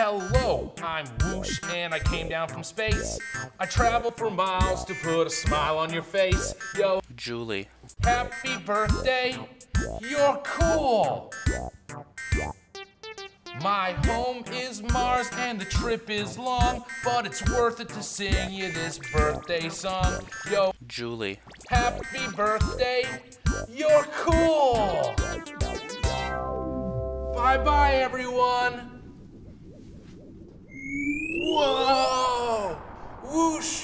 Hello, I'm Woosh and I came down from space. I traveled for miles to put a smile on your face. Yo, Julie. happy birthday, you're cool. My home is Mars and the trip is long, but it's worth it to sing you this birthday song. Yo, Julie. happy birthday, you're cool. Bye bye, everyone. Whoa! Whoosh! Whoosh! Whoosh!